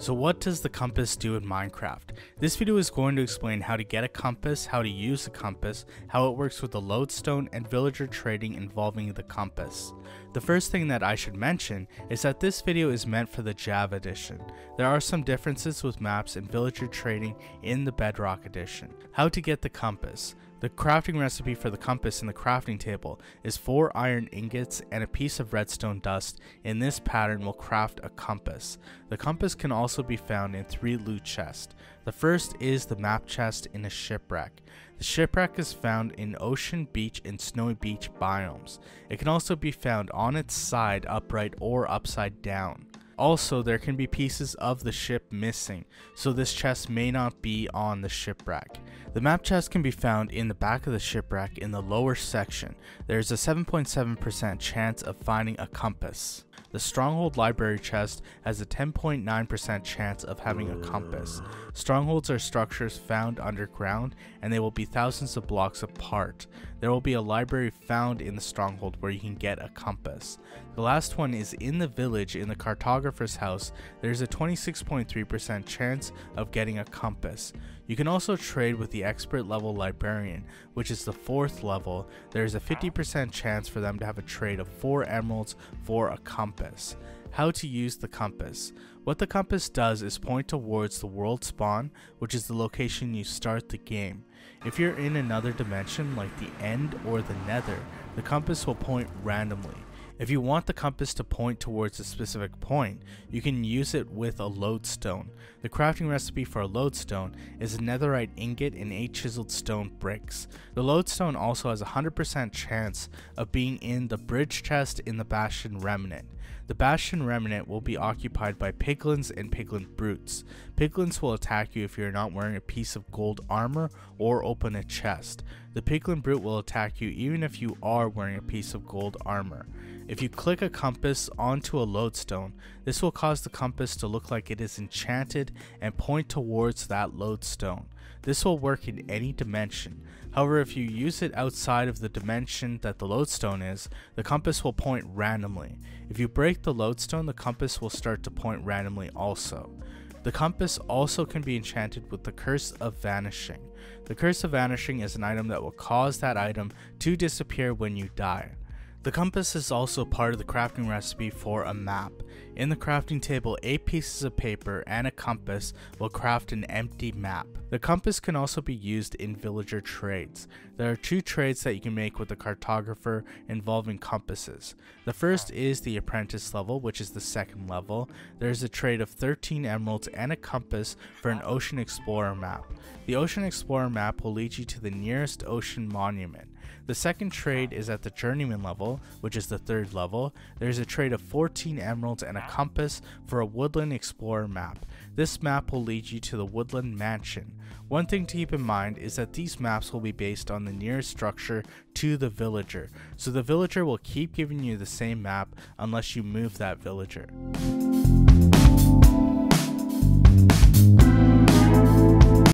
So what does the compass do in Minecraft? This video is going to explain how to get a compass, how to use a compass, how it works with the lodestone, and villager trading involving the compass. The first thing that I should mention is that this video is meant for the Java edition. There are some differences with maps and villager trading in the Bedrock edition. How to get the compass. The crafting recipe for the compass in the crafting table is 4 iron ingots and a piece of redstone dust. In this pattern will craft a compass. The compass can also be found in 3 loot chests. The first is the map chest in a shipwreck. The shipwreck is found in ocean, beach, and snowy beach biomes. It can also be found on its side upright or upside down. Also, there can be pieces of the ship missing, so this chest may not be on the shipwreck. The map chest can be found in the back of the shipwreck in the lower section. There is a 7.7% chance of finding a compass. The Stronghold Library chest has a 10.9% chance of having a compass. Strongholds are structures found underground and they will be thousands of blocks apart. There will be a library found in the stronghold where you can get a compass. The last one is in the village in the cartographer's house. There's a 26.3% chance of getting a compass. You can also trade with the expert level librarian, which is the fourth level. There's a 50% chance for them to have a trade of 4 emeralds for a compass. How to use the compass. What the compass does is point towards the world spawn, which is the location you start the game. If you're in another dimension like the end or the nether, the compass will point randomly. If you want the compass to point towards a specific point, you can use it with a lodestone. The crafting recipe for a lodestone is a netherite ingot and 8 chiseled stone bricks. The lodestone also has a 100% chance of being in the bridge chest in the Bastion Remnant. The Bastion Remnant will be occupied by piglins and piglin brutes. Piglins will attack you if you're not wearing a piece of gold armor or open a chest. The piglin brute will attack you even if you are wearing a piece of gold armor. If you click a compass onto a lodestone, this will cause the compass to look like it is enchanted and point towards that lodestone. This will work in any dimension. However, if you use it outside of the dimension that the lodestone is, the compass will point randomly. If you break the lodestone, the compass will start to point randomly also. The compass also can be enchanted with the Curse of Vanishing. The Curse of Vanishing is an item that will cause that item to disappear when you die. The compass is also part of the crafting recipe for a map. In the crafting table, 8 pieces of paper and a compass will craft an empty map. The compass can also be used in villager trades. There are two trades that you can make with the cartographer involving compasses. The first is the apprentice level, which is the second level. There is a trade of 13 emeralds and a compass for an ocean explorer map. The ocean explorer map will lead you to the nearest ocean monument. The second trade is at the journeyman level, which is the third level. There's a trade of 14 emeralds and a compass for a woodland explorer map. This map will lead you to the woodland mansion. One thing to keep in mind is that these maps will be based on the nearest structure to the villager, so the villager will keep giving you the same map unless you move that villager.